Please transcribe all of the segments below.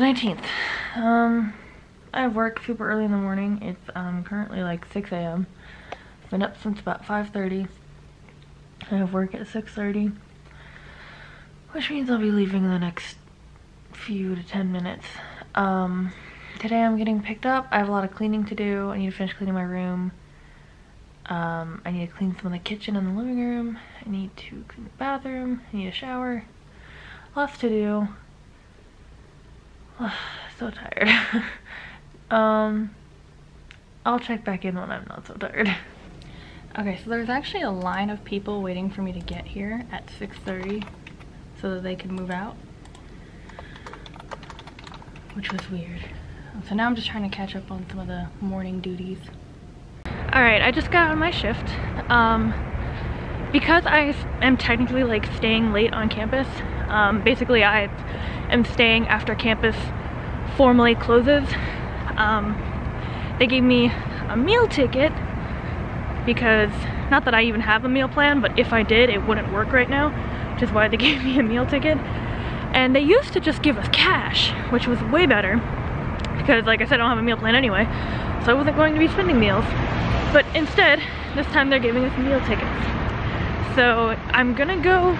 the 19th. Um, I have work super early in the morning. It's um, currently like 6 a.m. Been up since about 5.30. I have work at 6.30. Which means I'll be leaving in the next few to 10 minutes. Um, today I'm getting picked up. I have a lot of cleaning to do. I need to finish cleaning my room. Um, I need to clean some of the kitchen and the living room. I need to clean the bathroom. I need a shower. Lots to do. so tired. um, I'll check back in when I'm not so tired. Okay, so there's actually a line of people waiting for me to get here at 6.30 so that they could move out. Which was weird. So now I'm just trying to catch up on some of the morning duties. Alright, I just got on my shift. Um, because I am technically like staying late on campus, um, basically I am staying after campus formally closes. Um, they gave me a meal ticket because, not that I even have a meal plan, but if I did, it wouldn't work right now, which is why they gave me a meal ticket. And they used to just give us cash, which was way better because like I said, I don't have a meal plan anyway, so I wasn't going to be spending meals. But instead, this time they're giving us meal tickets. So I'm gonna go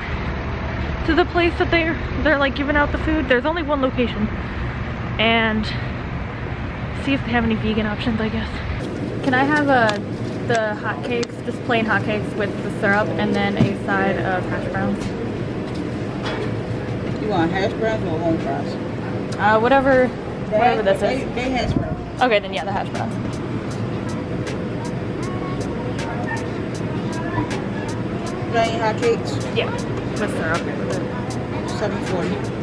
to the place that they're they're like giving out the food. There's only one location. And see if they have any vegan options, I guess. Can I have a the hotcakes, just plain hotcakes with the syrup and then a side of hash browns? You want hash browns or home fries? Uh, whatever, whatever this they, is. They hash browns. Okay, then yeah, the hash browns. Plain hotcakes, Yeah, with syrup. seven forty.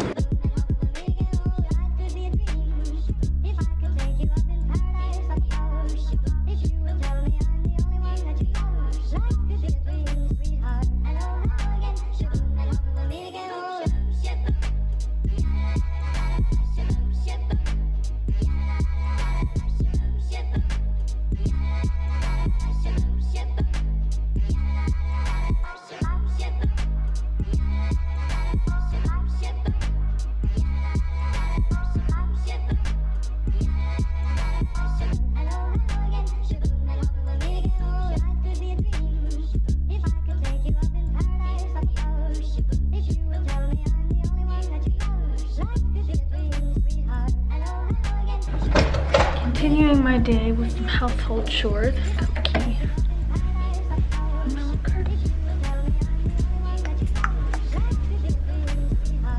Continuing my day with some household chores.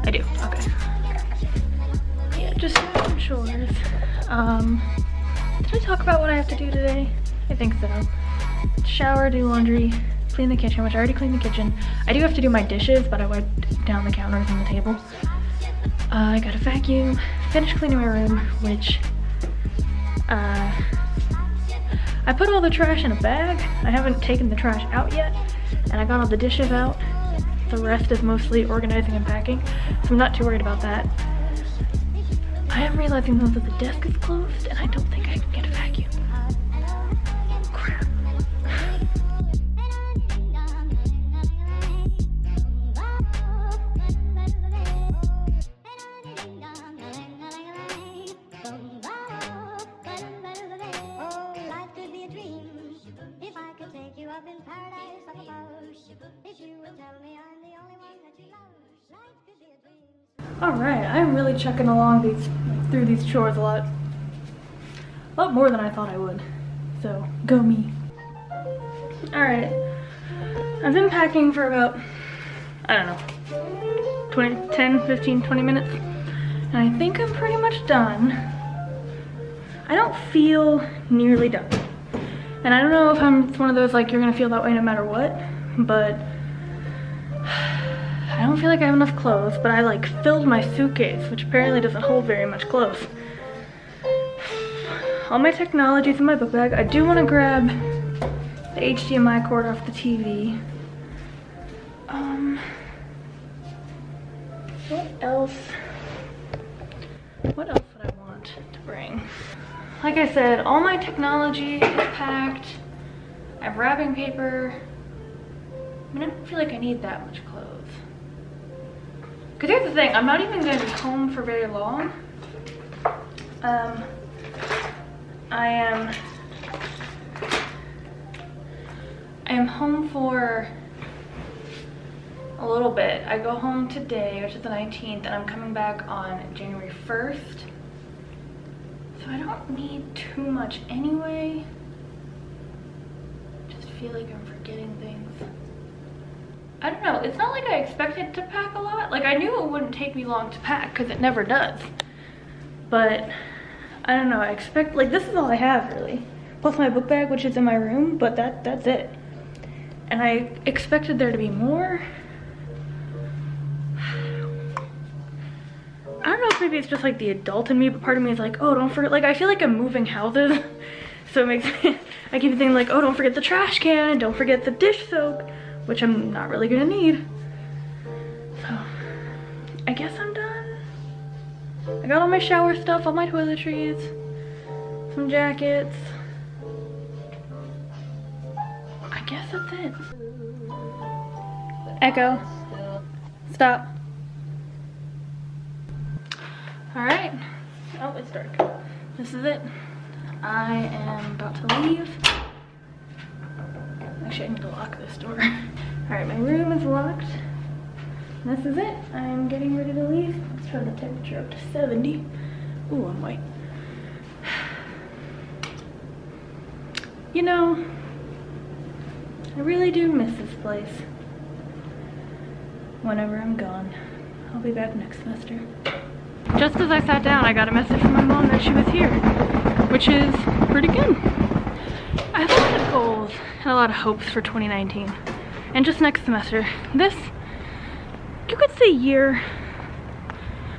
I do, okay. Yeah, just some chores. Um, did I talk about what I have to do today? I think so. Shower, do laundry, clean the kitchen, which I already cleaned the kitchen. I do have to do my dishes, but I wiped down the counters and the table. Uh, I got a vacuum, finish cleaning my room, which uh, I put all the trash in a bag. I haven't taken the trash out yet, and I got all the dishes out. The rest is mostly organizing and packing, so I'm not too worried about that. I am realizing though that the desk is closed, and I don't think I can All right, I'm really chucking along these through these chores a lot, a lot more than I thought I would. So go me. All right, I've been packing for about I don't know, 20, 10, 15, 20 minutes, and I think I'm pretty much done. I don't feel nearly done, and I don't know if I'm one of those like you're gonna feel that way no matter what, but. I don't feel like I have enough clothes, but I like filled my suitcase, which apparently doesn't hold very much clothes. All my technology's in my book bag. I do want to grab the HDMI cord off the TV. Um, what else? What else would I want to bring? Like I said, all my technology is packed. I have wrapping paper. I mean, I don't feel like I need that much clothes. Because here's the thing, I'm not even going to be home for very long. Um, I am, I am home for a little bit. I go home today, which is the 19th, and I'm coming back on January 1st. So I don't need too much anyway. Just feel like I'm forgetting things. I don't know, it's not like I expected to pack a lot. Like I knew it wouldn't take me long to pack because it never does. But I don't know, I expect, like this is all I have really. Plus my book bag, which is in my room, but that that's it. And I expected there to be more. I don't know if maybe it's just like the adult in me, but part of me is like, oh, don't forget, like I feel like I'm moving houses. so it makes me, I keep thinking like, oh, don't forget the trash can and don't forget the dish soap, which I'm not really gonna need. So I guess I'm done. I got all my shower stuff, all my toiletries, some jackets. I guess that's it. Echo. Stop. All right. Oh, it's dark. This is it. I am about to leave. I need to lock this door. All right, my room is locked. This is it. I'm getting ready to leave. Let's turn the temperature up to 70. Ooh, I'm white. You know, I really do miss this place. Whenever I'm gone. I'll be back next semester. Just as I sat down, I got a message from my mom that she was here, which is pretty good. I have a lot of hopes for 2019 and just next semester. This, you could say year,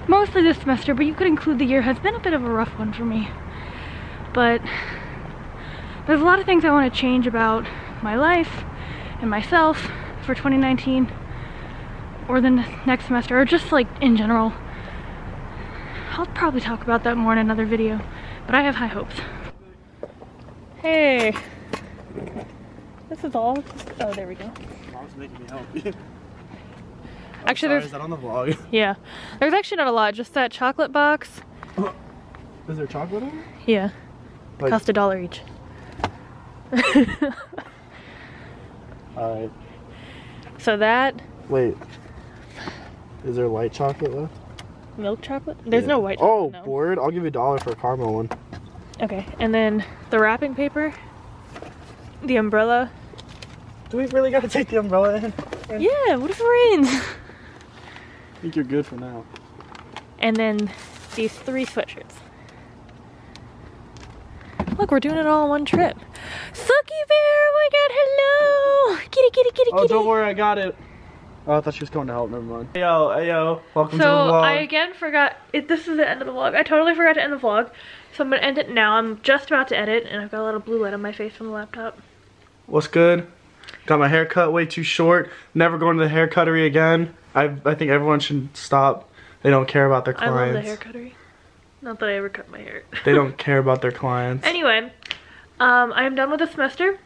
mostly this semester, but you could include the year, has been a bit of a rough one for me. But there's a lot of things I want to change about my life and myself for 2019 or the next semester or just like in general. I'll probably talk about that more in another video, but I have high hopes. Hey, this is all. Oh, there we go. Mom's making me help you. Actually, Sorry, there's is that on the vlog? yeah, there's actually not a lot. Just that chocolate box. Is there chocolate in it? Yeah, Like- cost a dollar each. Alright. so that Wait. Is there light chocolate left? milk chocolate. There's Yeah. no white. Oh, chocolate, no. bored? I'll give you a dollar for a caramel one. Okay, and then the wrapping paper, the umbrella. Do we really gotta take the umbrella in? Yeah, what if it rains? I think you're good for now. And then these three sweatshirts. Look, we're doing it all in one trip. Sucky Bear, oh my god, hello! Kitty, kitty, kitty, Oh, kitty. don't worry, I got it. Oh, I thought she was going to help. Never mind. Hey, yo, hey, yo. Welcome to the vlog. So. I again forgot, it, this is the end of the vlog. I totally forgot to end the vlog. So I'm gonna end it now. I'm just about to edit and I've got a lot of blue light on my face from the laptop. What's good? Got my hair cut way too short. Never going to the hair cuttery again. I, I think everyone should stop. They don't care about their clients. I love the hair cuttery. Not that I ever cut my hair. They don't care about their clients. Anyway, um, I am done with the semester.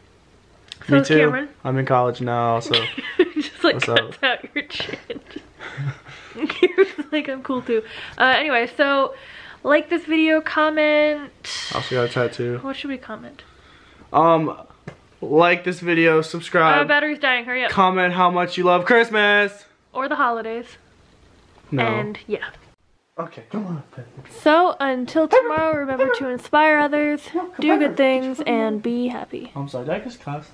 So Me too. Cameron. I'm in college now, so just like What's cuts out your chin. You're like I'm cool too. Uh, anyway, so like this video, comment. I also got a tattoo. What should we comment? Um, like this video, Uh, subscribe, battery's dying. Hurry up. comment how much you love Christmas. or the holidays. No. And yeah. okay, come on. So until tomorrow, remember to inspire others, do good things, and be happy. I'm sorry, did I just cuss?